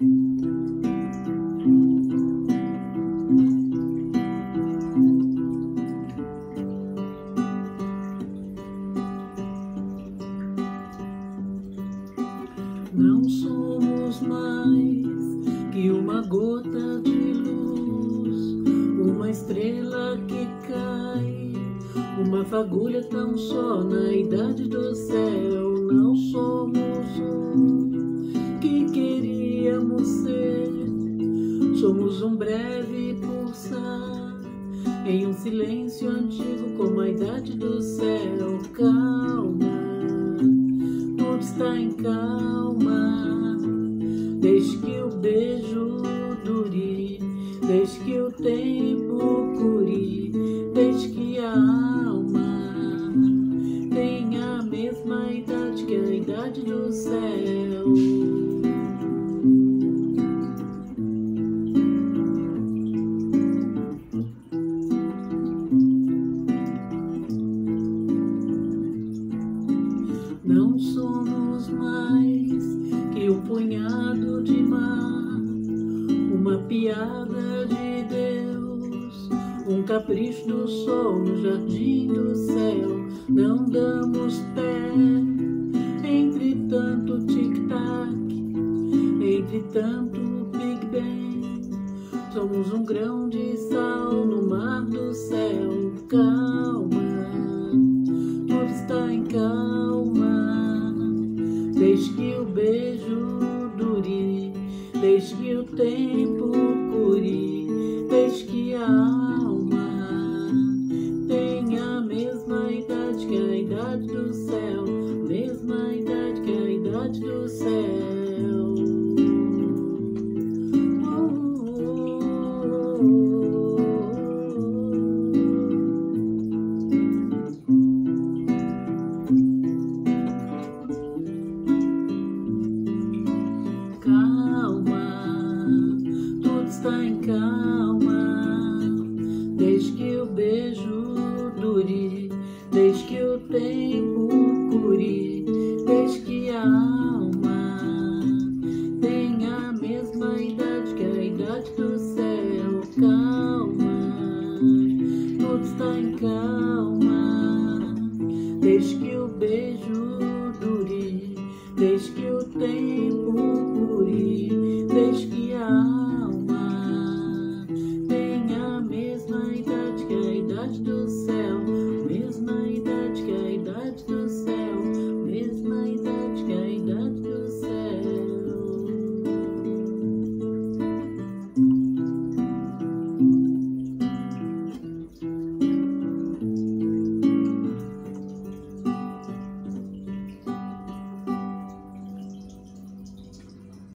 Não somos mais que uma gota de luz, uma estrela que cai, uma fagulha tão só na idade do céu. Queríamos ser, somos um breve pulsar em um silêncio antigo como a idade do céu. Calma tudo está em calma. Desde que o beijo dure, desde que o tempo cure, desde que a alma tenha a mesma idade que a idade do céu. Não somos mais que um punhado de mar, uma piada de Deus, um capricho do sol no jardim do céu. Não damos pé entre tanto tic-tac, entre tanto Big Bang. Somos um grão de sal no mar do céu. Desde o tempo está em calma, desde que o beijo dure, desde que o tempo cure, desde que a alma tenha a mesma idade que a idade do céu. Calma, tudo está em calma, desde que o beijo